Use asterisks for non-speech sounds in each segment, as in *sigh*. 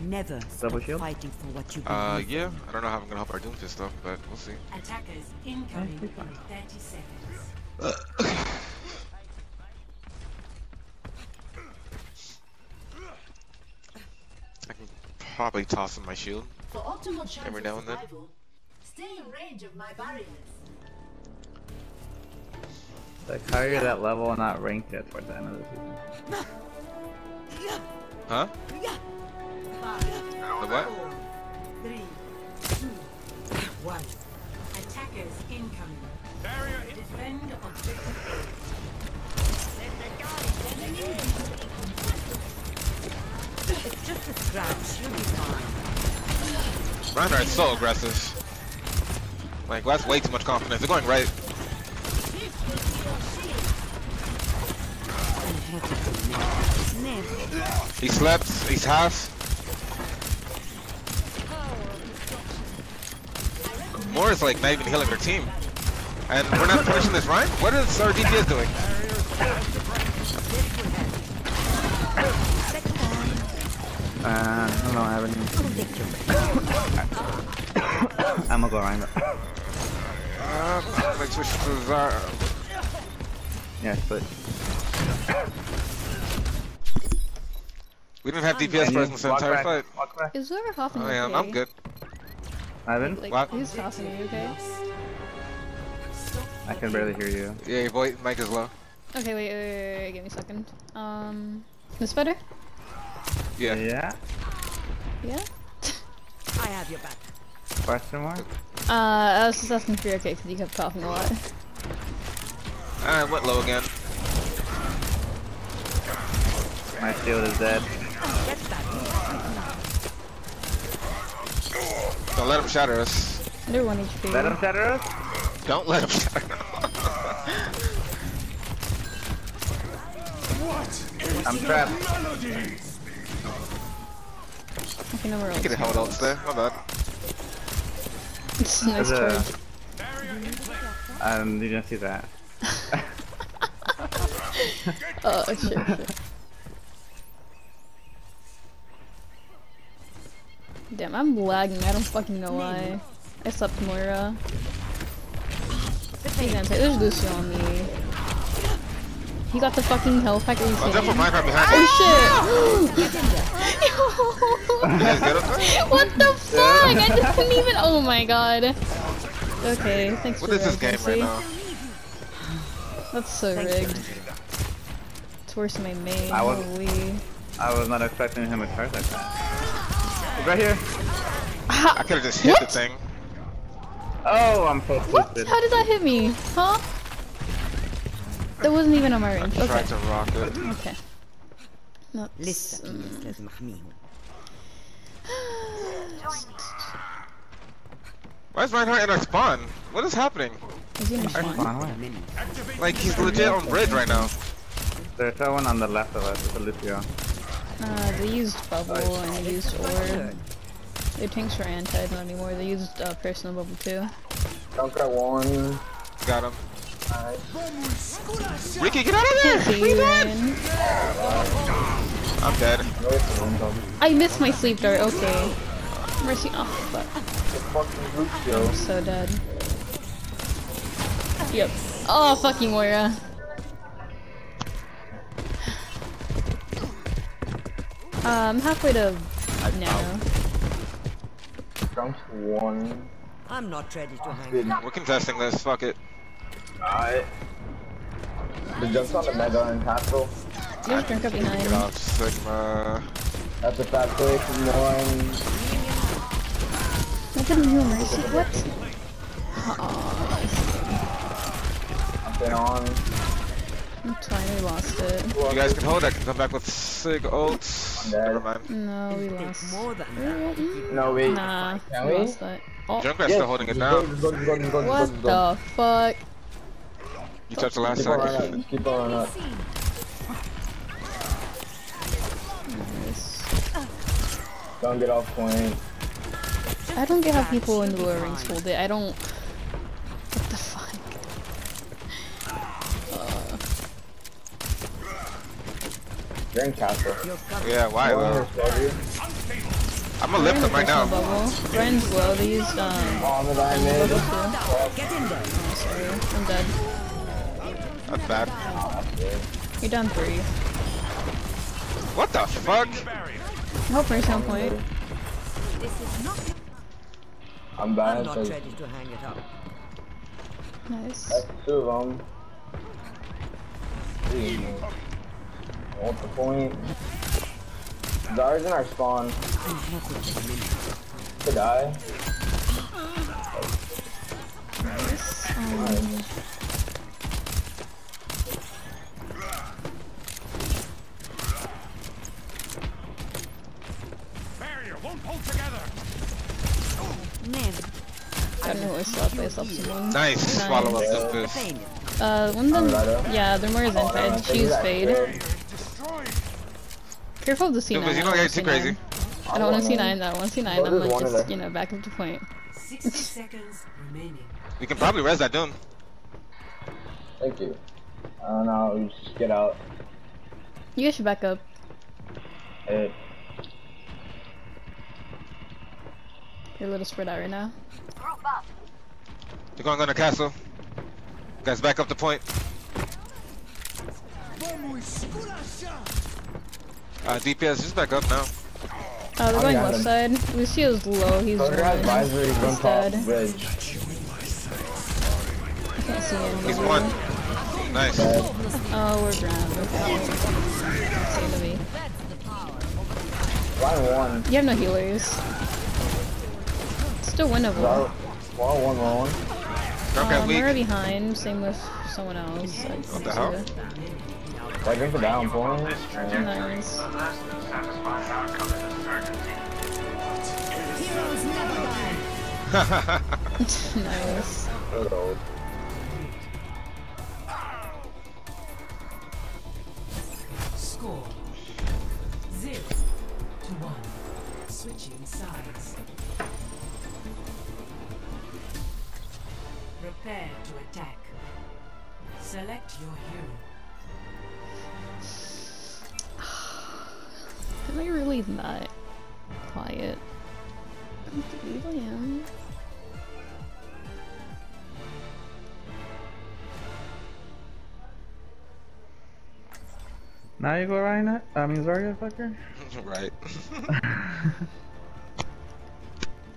Never Double stop shield? fighting for what you Uh, believe yeah. in. I don't know how I'm gonna help our Doomfist stuff, but we'll see. Attackers incoming in 30 seconds. I can probably toss in my shield. For optimal chance Every now and then. stay in range of my barriers. Like, how are you that level and not ranked yet towards the end of the season? Huh? The what? Attackers incoming. Reinhardt's so aggressive. Like, that's way too much confidence. They're going right. He slept. He's half. Moira's like not even healing her team. And we're not pushing this, right? What is our DPS doing? Uh, I don't know, I haven't. *coughs* I'm gonna go around it. Uh, like switch to Zara. Yeah, but. We didn't have DPS Can you presence the entire fight. Walk back. Is there Hoffman Oh okay? yeah, I'm good. Ivan? Like, What? who's Hoffman? Are you okay? I can barely hear you. Yeah, your voice mic is low. Okay, wait, wait, wait, wait, give me a second. Um, this better? Yeah. Yeah? Yeah? I have your back. Question mark? Uh, I was just asking if you're okay because you kept coughing a lot. I went low again. My shield is dead. Don't let him shatter us. They're 1 HP. Let him shatter us? Don't let him shatter us. I'm trapped. Okay, no more Get the ults. hell ults there. My bad. It's a nice There's a- charge. Um, you didn't see that. *laughs* Oh, sure, sure. Damn, I'm lagging. I don't fucking know why. I slept Moira. He's gonna there's Lucio on me. He got the fucking health pack. Are you Watch out kidding? for Minecraft behind Oh you. You *laughs* guys get up there? shit! *laughs* what the fuck? I just didn't even. Oh my god. Okay, thanks What for is this game right now? That's so rigged. It's worse than my main. I was- Holy. I was not expecting him to charge like that. Right here. I could have just hit what? the thing. Oh, I'm so what? How did that hit me? Huh? That wasn't even on my range. I okay. tried to rock it. Okay. No. Listen. Mm. Why is Reinhardt in our spawn? What is happening? Is he in spawn? Like, he's legit on bridge right now. There's someone on the left of us, it's Alicia. Uh, they used bubble and they used orb. Their tanks are anti not anymore. They used uh, personal bubble too. Junkrat one. Got him. Alright. Ricky, get out of there! Can't see you, Ryan. I'm dead. I missed my sleep dart. Okay. Mercy. Oh fuck. The. I'm so dead. Yep. Oh fucking Moira. Um, halfway to now. Jumps one. I'm not ready to hang. Good. We're contesting this. Fuck it. Alright. The jumps on the mega and castle. There's drink up Get off Sigma. That's a fast play from one. I didn't do mercy. What? Aw, I've been on. I'm fine. We lost it. You guys can hold. I can come back with Sig ults. Dead. Never mind. No, we lost. more than that. No, wait. Nah, Can we we? lost that. Oh, Junkrat's still holding it down. go, go, go, what go, just go. the fuck? You touched the last Keep second. up, keep on running up. Don't get off point. I don't get how people in the lower ranks hold it. I don't. What the fuck? Uh, You're in castle. Yeah, why One though? I'm gonna lift them right now. Bubble. Ryan's low. They used um. Oh, I'm the dying mid. Bubble too. Get in there. Oh, sorry. I'm dead. That's bad. You're down three. What the fuck? No personal point. This is not. I'm I'm bad. not so ready to hang it up. Nice. That's two of them. Three. Want the point? Zar's in our spawn. To die. Um, Name. I don't know where slap I slapped someone. Nice. Nice. Swallow up The the Uh, one of them. Alright, Yeah, the more is no, inside. no, She's that fade. Kid. Careful of the C9. Dude, but you I don't want get too C9. crazy. I don't want to C9. I don't want C9. I'm there's like just there. you know back up to point. 60 seconds remaining. We can probably res that doom. Thank you. I don't know. You just get out. You guys should back up. Hey, You're a little spread out right now. They're going on the castle. Guys, back up the point. Uh, DPS, just back up now. Oh, they're I going got left him. side. Lucio's low. He's Soldier has one advisory from top instead. bridge. Can't see him. He's one. Nice. Dead. Oh, we're drowned. Okay. It's gonna be. Line one. You have no healers. Still winnable. Zar, wall one, wall one. Okay, Um, we're behind. Same with someone else. I just What the hell? the- I drink the down point. and Nice. Heroes *laughs* nice. Am I really that quiet? I believe I am. Now you go Ryan. I mean Zarya, fucker. *laughs* right. *laughs*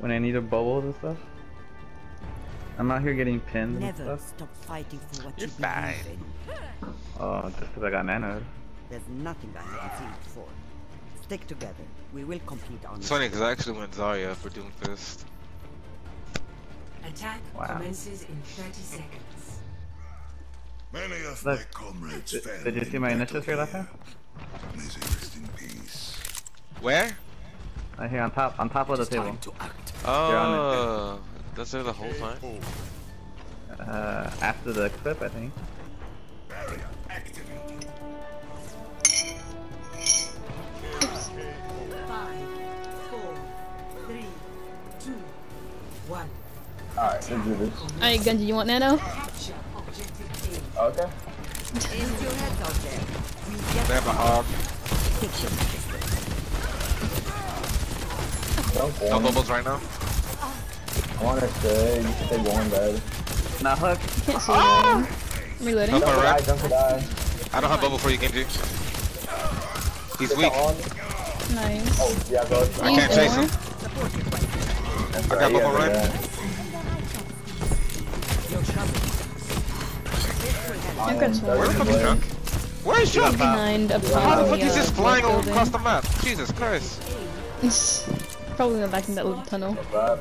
when I need a bubble and stuff. I'm out here getting pinned and Never stuff. stop fighting for what You're you fine. believe in. Oh, just because I got nanoed. There's nothing I haven't seen before. Stick together. We will compete on It's funny because I actually went Zarya for Doomfist. Attack Wow. commences in 30 seconds. Many of Look, my comrades Did, fell did you see my initials here last May they rest in peace. Where? Right here on top, on top of the table. to act. Oh, that's there the whole time. Uh, after the clip, I think. Let's do this. Alright, Genji, you want nano? Capture objective A. Okay. Raise your heads out there. We get They have a hog. No bubbles right now. I want to stay. You should take one bed. Now hook. Can't see him. Ah! I'm reloading. Up Dunk our or die, red. dunk or die. I don't have bubble for you, Genji. He's Get weak. Nice. Oh, yeah, go. I can't chase him. That's I got right, bubble yeah, red. I've got Where Where the fuck is Chunk? Where is Chunk? Behind up. How the fuck is uh, this flying black all across the map? Jesus Christ. Probably in the back in that little tunnel. That.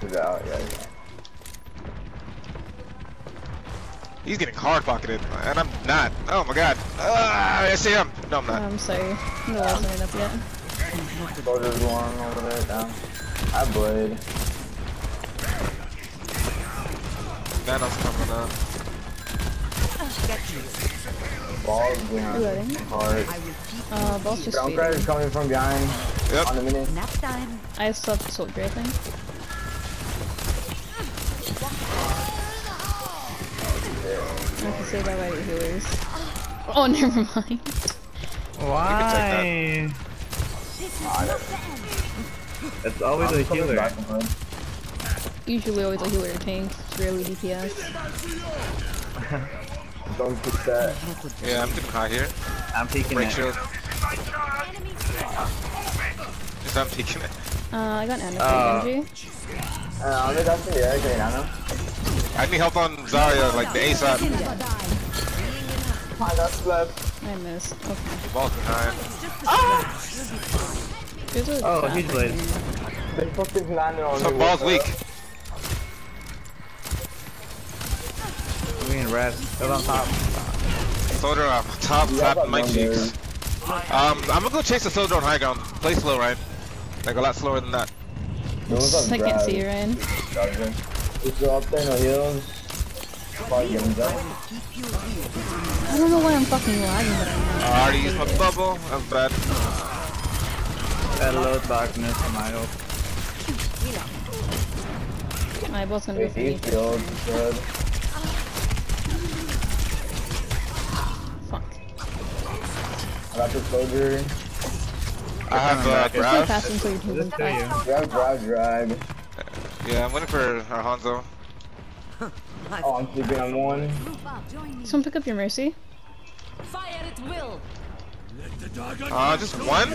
He's out, yeah, yeah. He's getting hard pocketed, and I'm not. Oh my god. Ah, I see him. No, I'm Oh, not. I'm sorry. The wall's not up yet. Soldier's one over there, down. I blade. Thanos coming up. Ball's behind. Reloading. Hard. I will keep Uh, ball's just Ground credit fading. is coming from behind. Yep. On the mini. nap time. I slept the soldier, I think. I can say that by the healers. Oh, *laughs* never mind. Why? It's always a healer. back from her. Usually always a healer or tank. It's rarely DPS. Don't fix that. Yeah, I'm getting high here. I'm peeking Break it. shield. Just I'm peeking it. Uh, I got Anna Uh, for Genji. Uh, I'm just asking the other Nano. I need help on Zarya, like the ASAP. I got left. I missed. Okay. Ball's behind. There's a Oh, huge blade. They fucking landed on So me. ball's What's weak. We in red. Still on top. Soldier up top, Yeah, tapping my cheeks. Um, I'm gonna go chase the soldier on high ground. Play slow, right? Like a lot slower than that. There was a I can't see you, Ryan. Charger. Just go up there, no heals. Probably get him done. I don't know why I'm fucking lagging, I'm not. I already used my bubble. That's bad. Hello, darkness, my hope. My boss gonna go Wait, for me. healed. I got the soldier. I have uh, back. Just go grab. fast you Just can do you. Grab, grab, drag. Yeah, I'm waiting for our Hanzo. Oh, I'm sleeping on one. Someone pick up your mercy. Fire at will. Uh, just one?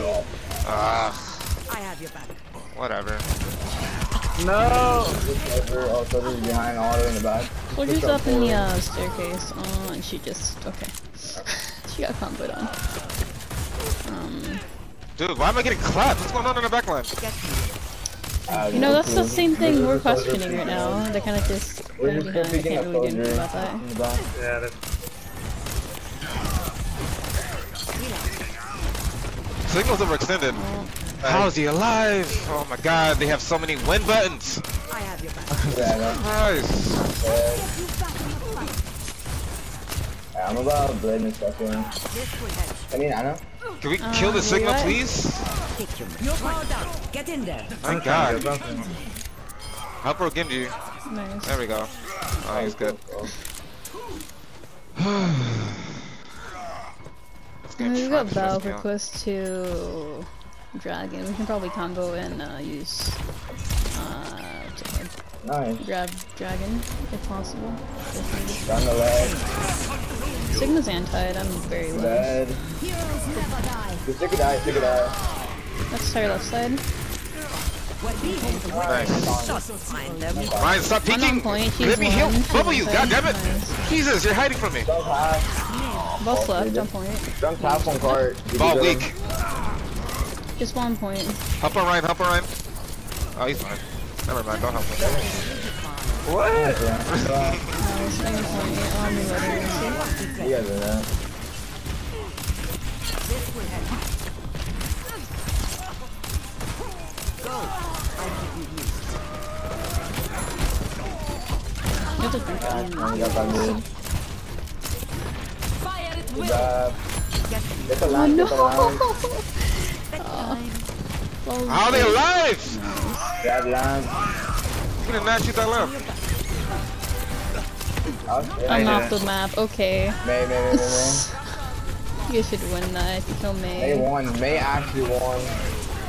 Ah, I have your back. whatever. No! Soldier, oh, soldier's behind, auto in the back. Soldier's Push up up in the uh, staircase. Oh, and she just okay. *laughs* she got comboed on. Um, Dude, why am I getting clapped? What's going on in the backline? You know that's the same thing we're questioning right now. They're kind of just We're kind of just behind. I picking can't really do anything about that. in the back. Yeah, that's Sigma's overextended. Oh, How is he alive? Oh my god, they have so many win buttons. I have your back. *laughs* Yeah, Christ. Bad. I'm about to blade in a second. This will help. I mean, I know. Can we kill the Uh, Sigma, what? please? You're powered down. Get in there. Thank god. Help her Genji. nice. There we go. Oh, he's good. *sighs* This We've trying got to stress Battle me for. Quest to Dragon. We can probably combo and uh, use uh, what's it called? Nice. grab Dragon if possible. If needed. Down the leg. Sigma's anti I'm very low. Bad. Just stick it out, stick it out. Let's try left side. Nice. Just. Ryan, stop peeking! Let me heal! one, she's Bubble you! inside. God damn it! Nice. Jesus, you're hiding from me! Jump half. Left, on point. Jump half on cart. You Ball can weak. Just one point. Help on Ryan, help on Ryan. Oh, he's fine. Never mind, don't help him. Nice, yeah. Nice, second point. Oh, I'm reloading. You guys are that. You have to drink Ah, it. man, you got that move. Fire at Good Oh line, no! get the line. How are they alive? Grab line. You did not shoot that lamp. I'm off the map. Okay. May, May, May, May, May. *laughs* You should win that if you kill May May. won. May actually won.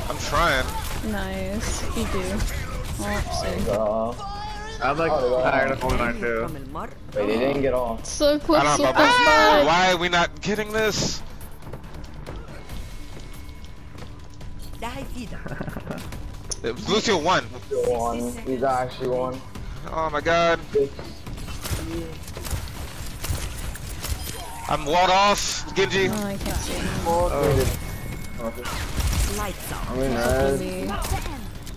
I'm trying. Nice. You do. Oh, same. I'm like Oh, wow. tired of holding R2. From El wait, they didn't get off. So I close don't know the about. Why are we not getting this? Lucio won. Still won. He's actually won. Oh my god. I'm walled off, Genji. Oh, I can't see it. Lights out. I'm in Kill red. me.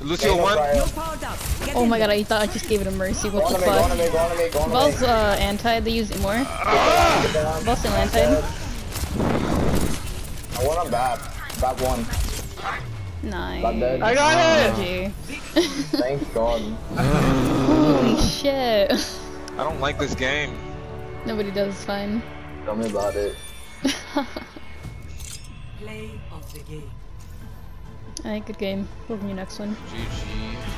Lucio Ain't won. fire. You're powered up. Get Oh my god, I thought I just gave it a mercy. What the to me, go on to fuck? me, go on to me, go on to me. Ball's uh, anti, they use it more. Ah! Ball's still anti. I won on Bap. Bap won. Nice. I got it! GG. *laughs* Thanks God. Holy shit. I don't like this game. Nobody does, it's fine. Tell me about it. Play of the game. Alright, good game. We'll see you next one. GG.